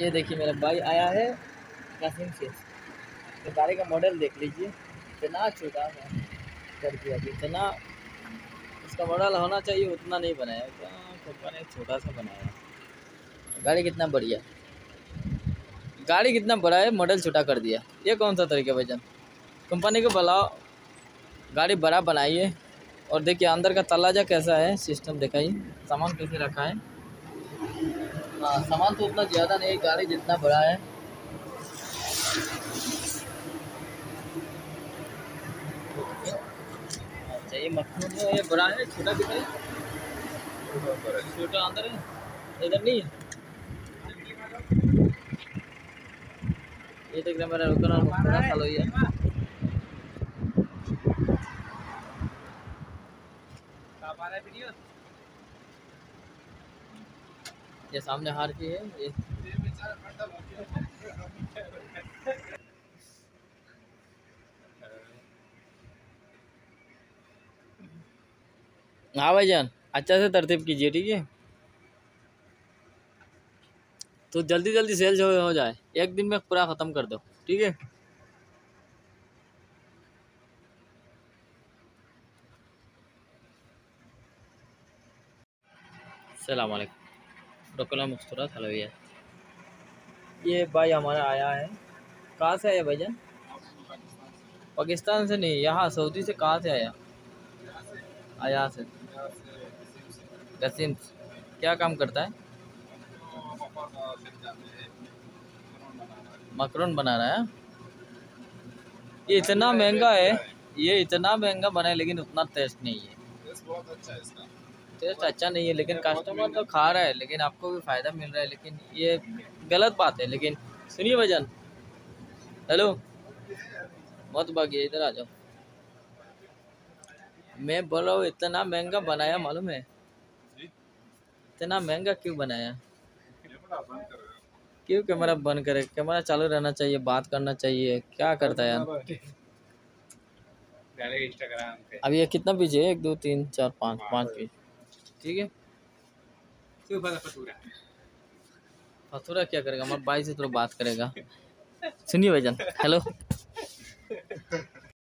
ये देखिए मेरा भाई आया है कासिम से। तो गाड़ी का मॉडल देख लीजिए। इतना छोटा सा कर दिया जितना इसका मॉडल होना चाहिए, उतना नहीं बनाया। क्या कंपनी ने छोटा सा बनाया। गाड़ी कितना बढ़िया। गाड़ी कितना बड़ा है मॉडल छोटा कर दिया। ये कौन सा तरीका भजन? कंपनी को बुलाओ। गाड़ी बड़ा बनाइए। और देखिए, अंदर का तलाजा कैसा है सिस्टम दिखाइए। सामान कैसे रखा है। हाँ सामान तो उतना ज़्यादा नहीं, गाड़ी जितना बड़ा है। अच्छा ये मखनून है, ये बड़ा है, छोटा कितना है? छोटा अंदर है, इधर नहीं है। ये देख रहे मेरा रुकना मुख्तरा सालो ये ये सामने हार की है। ये हाँ भाईजान अच्छा से तरतीब कीजिए ठीक है? तो जल्दी जल्दी सेल्स हो, हो जाए। एक दिन में पूरा ख़त्म कर दो ठीक है? सलाम डोकला मुस्तरा थलविया ये भाई हमारा आया है। कहाँ से आया भाईजान पाकिस्तान से नहीं यहाँ सऊदी से कहाँ से आया? आया से। कसीम क्या काम करता है? मकरोन बना रहा है। ये इतना महँगा है ये इतना महँगा बना है लेकिन उतना टेस्ट नहीं है। टेस्ट अच्छा नहीं है लेकिन कस्टमर तो खा रहा है लेकिन आपको भी फ़ायदा मिल रहा है लेकिन ये गलत बात है लेकिन सुनिए भजन। हेलो? मत भागिए इधर आ जाओ। मैं बोल रहा हूँ इतना महँगा बनाया मालूम है? इतना महँगा क्यों बनाया? क्यों कैमरा बंद करे? कैमरा चालू रहना चाहिए बात करना चाहिए क्या करता है यार? अब ये कितना है? एक दो तीन चार पाँच पाँच पीस ठीक है? फतूरा? क्या करेगा? मैं भाई से थोड़ा बात करेगा। सुनिए भाईजान हेलो।